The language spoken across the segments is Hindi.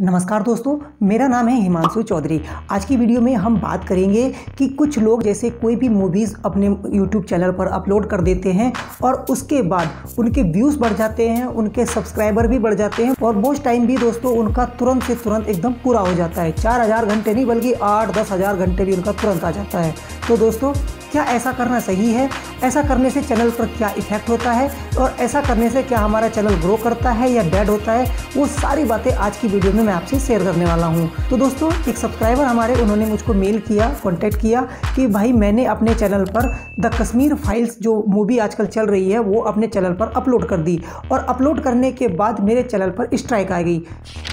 नमस्कार दोस्तों, मेरा नाम है हिमांशु चौधरी। आज की वीडियो में हम बात करेंगे कि कुछ लोग जैसे कोई भी मूवीज़ अपने यूट्यूब चैनल पर अपलोड कर देते हैं और उसके बाद उनके व्यूज़ बढ़ जाते हैं, उनके सब्सक्राइबर भी बढ़ जाते हैं और वॉच टाइम भी दोस्तों उनका तुरंत से तुरंत एकदम पूरा हो जाता है। चार हज़ार घंटे नहीं, बल्कि आठ दस हज़ार घंटे भी उनका तुरंत आ जाता है। तो दोस्तों क्या ऐसा करना सही है? ऐसा करने से चैनल पर क्या इफ़ेक्ट होता है? और ऐसा करने से क्या हमारा चैनल ग्रो करता है या डेड होता है? वो सारी बातें आज की वीडियो में मैं आपसे शेयर करने वाला हूँ। तो दोस्तों, एक सब्सक्राइबर हमारे, उन्होंने मुझको मेल किया कॉन्टैक्ट किया कि भाई मैंने अपने चैनल पर द कश्मीर फाइल्स जो मूवी आजकल चल रही है, वो अपने चैनल पर अपलोड कर दी। और अपलोड करने के बाद मेरे चैनल पर स्ट्राइक आ गई,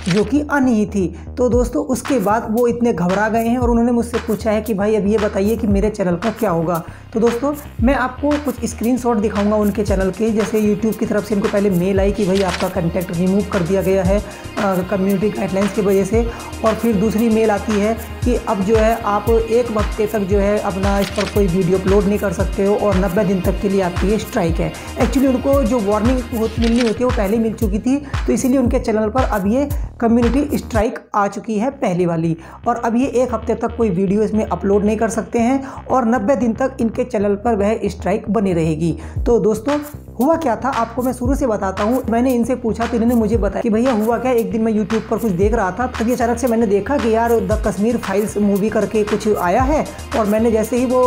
जो कि आनी ही थी। तो दोस्तों, उसके बाद वो इतने घबरा गए हैं और उन्होंने मुझसे पूछा है कि भाई अब ये बताइए कि मेरे चैनल का क्या होगा। तो दोस्तों, मैं आपको कुछ स्क्रीनशॉट दिखाऊँगा उनके चैनल के। जैसे यूट्यूब की तरफ़ से इनको पहले मेल आई कि भाई आपका कंटेक्ट रिमूव कर दिया गया है कम्युनिटी गाइडलाइंस की वजह से। और फिर दूसरी मेल आती है कि अब जो है आप एक वक्ते तक जो है अपना इस पर कोई वीडियो अपलोड नहीं कर सकते हो और 90 दिन तक के लिए आपकी ये स्ट्राइक है। एक्चुअली उनको जो वार्निंग मिलनी होती है वो पहले मिल चुकी थी तो इसीलिए उनके चैनल पर अब ये कम्युनिटी स्ट्राइक आ चुकी है पहली वाली। और अब ये एक हफ़्ते तक कोई वीडियो इसमें अपलोड नहीं कर सकते हैं और नब्बे दिन तक इनके चैनल पर वह स्ट्राइक बनी रहेगी। तो दोस्तों, हुआ क्या था? आपको मैं शुरू से बताता हूँ। मैंने इनसे पूछा तो इन्होंने मुझे बताया कि भैया, हुआ क्या? एक दिन मैं यूट्यूब पर कुछ देख रहा था, तभी अचानक से मैंने देखा कि यार द कश्मीर फाइल्स मूवी करके कुछ आया है। और मैंने जैसे ही वो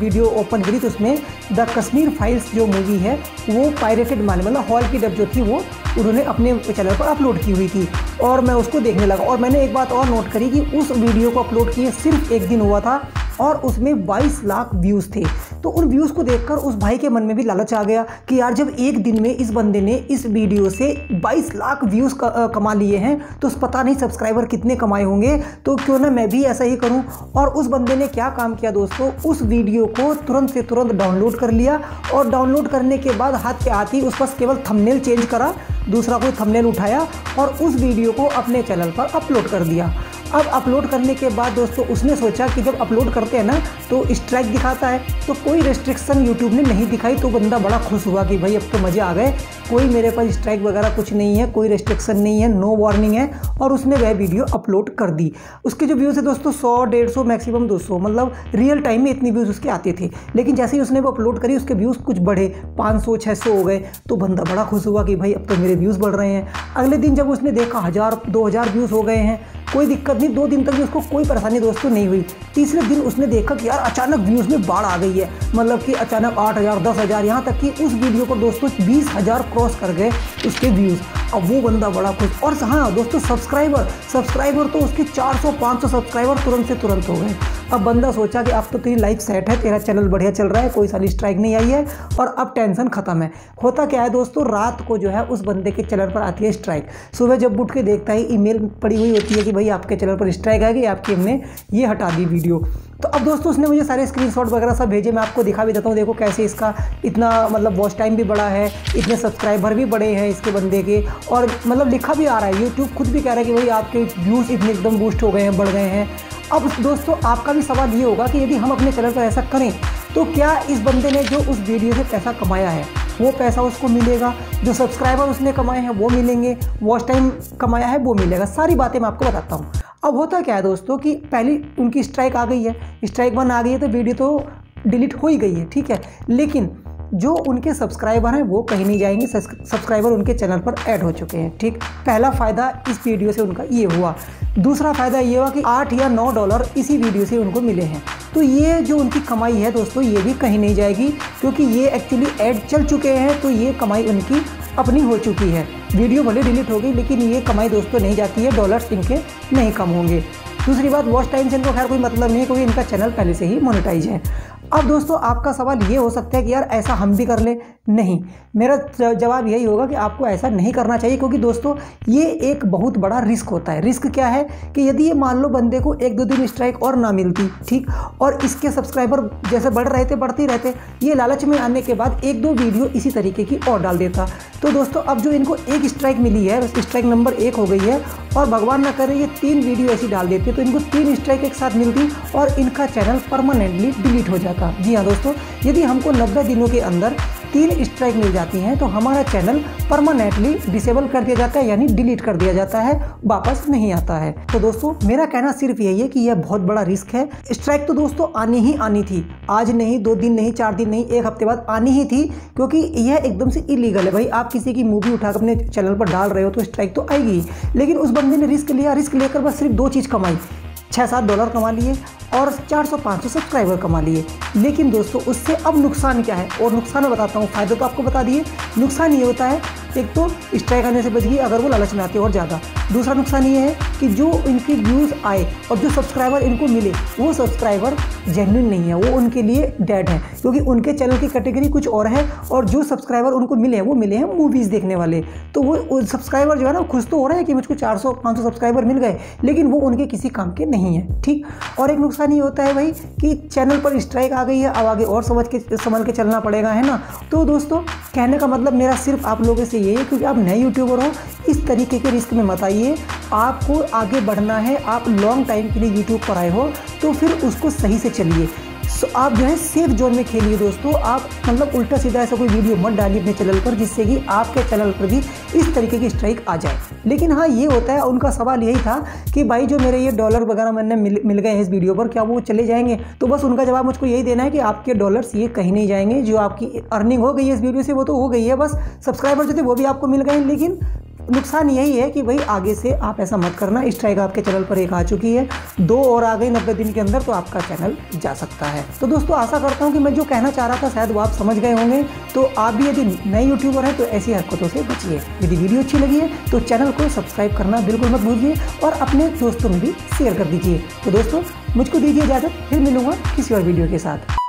वीडियो ओपन करी तो उसमें द कश्मीर फाइल्स जो मूवी है, वो पायरेटेड माने मतलब हॉल की डब जो थी वो, उन्होंने अपने चैनल पर अपलोड की हुई थी। और मैं उसको देखने लगा। और मैंने एक बात और नोट करी कि उस वीडियो को अपलोड किए सिर्फ़ एक दिन हुआ था और उसमें 22 लाख व्यूज़ थे। तो उन व्यूज़ को देखकर उस भाई के मन में भी लालच आ गया कि यार जब एक दिन में इस बंदे ने इस वीडियो से 22 लाख व्यूज़ कमा लिए हैं तो पता नहीं सब्सक्राइबर कितने कमाए होंगे तो क्यों ना मैं भी ऐसा ही करूँ। और उस बंदे ने क्या काम किया दोस्तों? उस वीडियो को तुरंत से तुरंत डाउनलोड कर लिया और डाउनलोड करने के बाद हाथ के हाथ ही उस पर केवल थंबनेल चेंज करा, दूसरा कोई थंबनेल उठाया और उस वीडियो को अपने चैनल पर अपलोड कर दिया। अब अपलोड करने के बाद दोस्तों उसने सोचा कि जब अपलोड करते हैं ना तो स्ट्राइक दिखाता है। तो कोई रेस्ट्रिक्शन यूट्यूब ने नहीं दिखाई तो बंदा बड़ा खुश हुआ कि भाई अब तो मज़े आ गए। कोई मेरे पास स्ट्राइक वगैरह कुछ नहीं है, कोई रेस्ट्रिक्शन नहीं है नो वार्निंग है, और उसने वह वीडियो अपलोड कर दी। उसके जो व्यूज़ है दोस्तों, सौ, डेढ़ सौ मैक्सिमम दो सौ मतलब रियल टाइम में इतनी व्यूज़ उसके आते थे। लेकिन जैसे ही उसने वो अपलोड करी, उसके व्यूज़ कुछ बढ़े। पाँच सौ छः सौ हो गए। तो बंदा बड़ा खुश हुआ कि भाई अब तो मेरे व्यूज़ बढ़ रहे हैं। अगले दिन जब उसने देखा, हज़ार, दो हज़ार व्यूज़ हो गए हैं कोई दिक्कत नहीं, दो दिन तक भी उसको कोई परेशानी दोस्तों नहीं हुई। तीसरे दिन उसने देखा कि यार अचानक व्यूज़ में बाढ़ आ गई है। मतलब कि अचानक आठ हज़ार, दस हज़ार, यहाँ तक कि उस वीडियो को दोस्तों बीस हज़ार क्रॉस कर गए उसके व्यूज़ अब वो बंदा बड़ा खुश। और हाँ दोस्तों सब्सक्राइबर सब्सक्राइबर तो उसके 400 500 सब्सक्राइबर तुरंत से तुरंत हो गए। अब बंदा सोचा कि अब तो तेरी लाइफ सेट है, तेरा चैनल बढ़िया चल रहा है, कोई सारी स्ट्राइक नहीं आई है, और अब टेंशन खत्म है। होता क्या है दोस्तों, रात को जो है उस बंदे के चैनल पर आती है स्ट्राइक सुबह जब उठ के देखता है ईमेल पड़ी हुई होती है कि भाई आपके चैनल पर स्ट्राइक आएगी आपकी हमने ये हटा दी वीडियो तो अब दोस्तों, उसने मुझे सारे स्क्रीनशॉट वगैरह सब भेजे, मैं आपको दिखा भी देता हूँ, देखो कैसे इसका इतना मतलब वॉच टाइम भी बड़ा है, इतने सब्सक्राइबर भी बड़े हैं इसके बंदे के, और मतलब लिखा भी आ रहा है यूट्यूब खुद भी कह रहा है कि भाई आपके व्यूज़ इतने एकदम बूस्ट हो गए हैं, बढ़ गए हैं। अब दोस्तों, आपका भी सवाल ये होगा कि यदि हम अपने चैनल पर ऐसा करें तो क्या इस बंदे ने जो उस वीडियो से पैसा कमाया है, वो पैसा उसको मिलेगा? जो सब्सक्राइबर उसने कमाए हैं, वो मिलेंगे वॉच टाइम कमाया है, वो मिलेगा। सारी बातें मैं आपको बताता हूँ। अब होता क्या है दोस्तों कि पहली उनकी स्ट्राइक आ गई है। स्ट्राइक वन आ गई है तो वीडियो तो डिलीट हो ही गई है, ठीक है? लेकिन जो उनके सब्सक्राइबर हैं वो कहीं नहीं जाएँगे सब्सक्राइबर उनके चैनल पर ऐड हो चुके हैं, ठीक? पहला फ़ायदा इस वीडियो से उनका ये हुआ। दूसरा फ़ायदा ये हुआ कि आठ या नौ डॉलर इसी वीडियो से उनको मिले हैं। तो ये जो उनकी कमाई है दोस्तों, ये भी कहीं नहीं जाएगी, क्योंकि ये एक्चुअली ऐड चल चुके हैं तो ये कमाई उनकी अपनी हो चुकी है। वीडियो भले डिलीट हो गई, लेकिन ये कमाई दोस्तों नहीं जाती है। डॉलर्स इनके नहीं कम होंगे। दूसरी बात वॉच टाइम से इनको खैर कोई मतलब नहीं है, क्योंकि इनका चैनल पहले से ही मोनिटाइज है। अब दोस्तों, आपका सवाल ये हो सकता है कि यार ऐसा हम भी कर ले। नहीं, मेरा जवाब यही होगा कि आपको ऐसा नहीं करना चाहिए क्योंकि दोस्तों, ये एक बहुत बड़ा रिस्क होता है। रिस्क क्या है कि यदि ये मान लो बंदे को एक दो दिन स्ट्राइक और ना मिलती, ठीक? और इसके सब्सक्राइबर जैसे बढ़ रहे थे, बढ़ते रहते, ये लालच में आने के बाद एक दो वीडियो इसी तरीके की और डाल देता। तो दोस्तों, अब जो इनको एक स्ट्राइक मिली है स्ट्राइक नंबर एक हो गई है, और भगवान ना करे ये तीन वीडियो ऐसी डाल देते तो इनको तीन स्ट्राइक एक साथ मिलती और इनका चैनल परमानेंटली डिलीट हो जाता। जी हाँ दोस्तों, यदि हमको नब्बे दिनों के अंदर तीन स्ट्राइक मिल जाती हैं तो हमारा चैनल परमानेंटली डिसेबल कर दिया जाता है, यानी डिलीट कर दिया जाता है, वापस नहीं आता है। तो दोस्तों, मेरा कहना सिर्फ़ यही है कि यह बहुत बड़ा रिस्क है। स्ट्राइक तो दोस्तों आनी ही आनी थी। आज नहीं, दो दिन नहीं, चार दिन नहीं, एक हफ़्ते बाद आनी ही थी, क्योंकि यह एकदम से इलीगल है। भाई, आप किसी की मूवी उठाकर अपने चैनल पर डाल रहे हो तो स्ट्राइक तो आएगी। लेकिन उस बंदे ने रिस्क लिया रिस्क लेकर बस सिर्फ़ दो चीज़ कमाई। छः सात डॉलर कमा लिए और 400-500 सब्सक्राइबर कमा लिए। लेकिन दोस्तों, उससे अब नुकसान क्या है? और नुकसान बताता हूँ, फ़ायदे तो आपको बता दिए। नुकसान ये होता है एक तो स्ट्राइक आने से बच गई अगर वो लालच में आते और ज़्यादा। दूसरा नुकसान ये है कि जो इनकी व्यूज़ आए और जो सब्सक्राइबर इनको मिले, वो सब्सक्राइबर जेन्यून नहीं है, वो उनके लिए डेड है। क्योंकि उनके चैनल की कैटेगरी कुछ और है और जो सब्सक्राइबर उनको मिले हैं, वो मिले हैं मूवीज़ देखने वाले। तो वो सब्सक्राइबर जो है ना, खुश तो हो रहे हैं कि मुझको चार सौ सब्सक्राइबर मिल गए, लेकिन वो उनके किसी काम के नहीं है, ठीक? और एक नुकसान ये होता है भाई कि चैनल पर स्ट्राइक आ गई है, अब आगे और समझ के, संभल के चलना पड़ेगा, है ना? तो दोस्तों, कहने का मतलब मेरा सिर्फ़ आप लोगों से ये है क्योंकि आप नए यूट्यूबर हो, इस तरीके के रिस्क में मत आइए। आपको आगे बढ़ना है, आप लॉन्ग टाइम के लिए यूट्यूब पर आए हो तो फिर उसको सही से चलिए। सो आप जो है सेफ़ जोन में खेलिए दोस्तों। आप मतलब उल्टा सीधा ऐसा कोई वीडियो मत डालिए अपने चैनल पर जिससे कि आपके चैनल पर भी इस तरीके की स्ट्राइक आ जाए। लेकिन हाँ ये होता है उनका सवाल यही था कि भाई जो मेरे ये डॉलर वगैरह मैंने मिल, मिल गए हैं इस वीडियो पर क्या वो चले जाएँगे? तो बस उनका जवाब मुझको यही देना है कि आपके डॉलर्स ये कहीं नहीं जाएँगे। जो आपकी अर्निंग हो गई है इस वीडियो से वो तो हो गई है। बस सब्सक्राइबर जो थे वो भी आपको मिल गए लेकिन नुकसान यही है कि भाई आगे से आप ऐसा मत करना स्ट्राइक आपके चैनल पर एक आ चुकी है। दो और आ गई नब्बे दिन के अंदर तो आपका चैनल जा सकता है। तो दोस्तों, आशा करता हूँ कि मैं जो कहना चाह रहा था, शायद वो आप समझ गए होंगे। तो आप भी यदि नए यूट्यूबर हैं तो ऐसी हरकतों से बचिए। यदि वीडियो अच्छी लगी है तो चैनल को सब्सक्राइब करना बिल्कुल मत भूलिए और अपने दोस्तों में भी शेयर कर दीजिए। तो दोस्तों, मुझको दीजिए इजाज़त, फिर मिलूँगा किसी और वीडियो के साथ।